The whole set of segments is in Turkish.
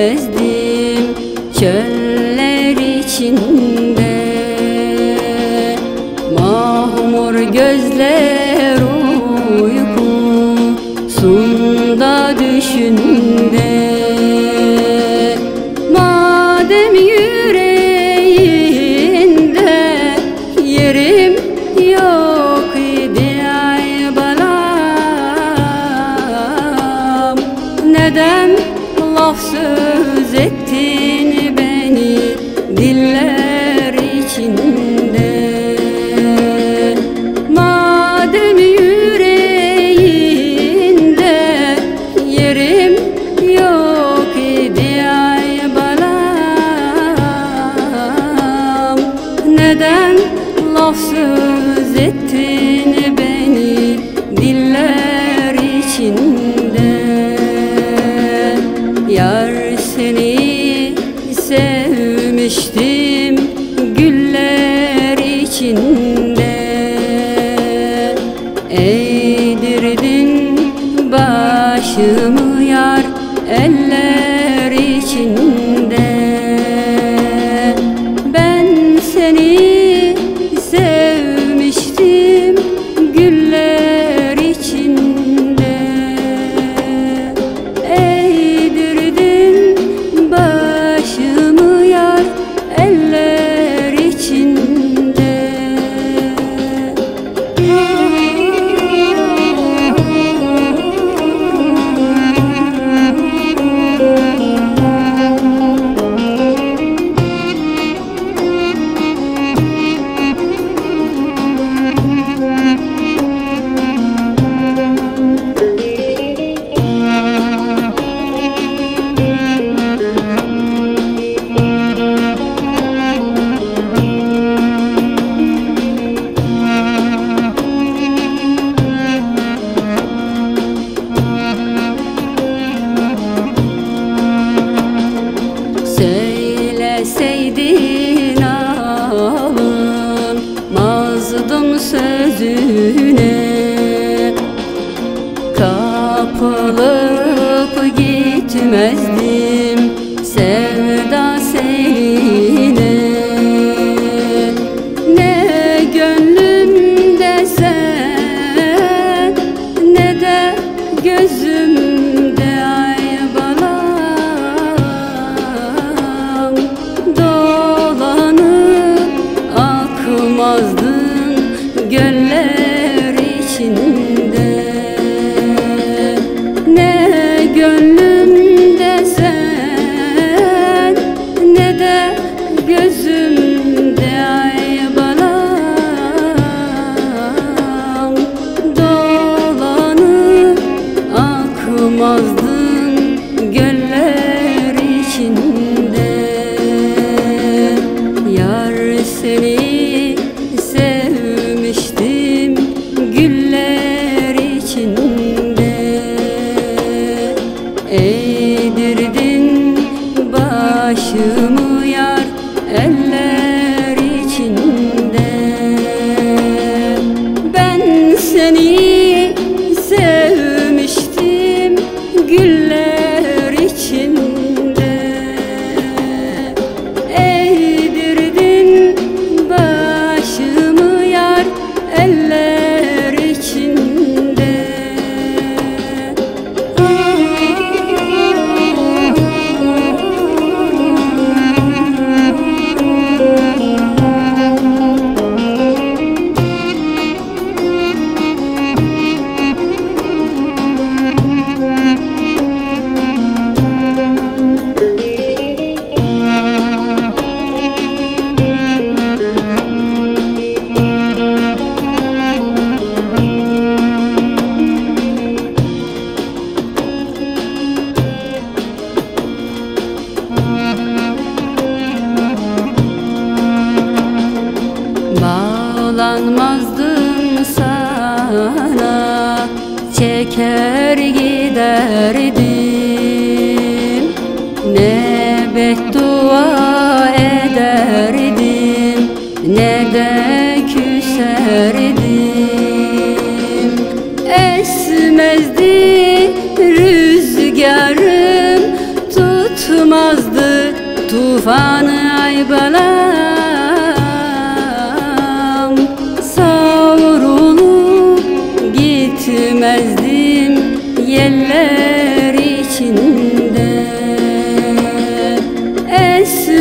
gezdim çöller içinde. Mahmur gözler uykusunda düşünde soon. Yollanmazdım sana Çeker giderdim Ne beddua ederdim Ne de küserdim Esmezdi rüzgarım Tutmazdı tufanı aybala.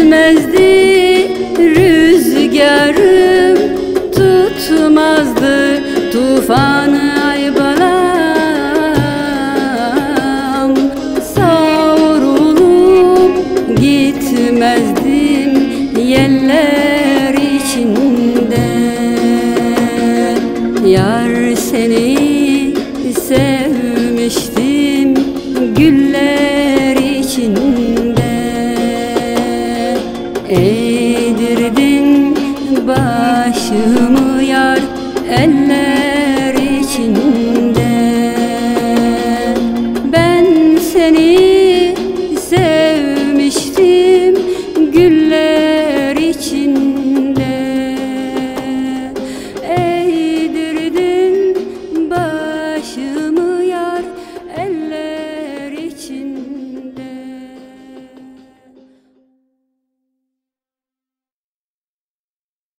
Esmezdi rüzgarım tutmazdı tufanı aybalam Savrulup gitmezdim yeller içinde. Yar seni sevmiştim güller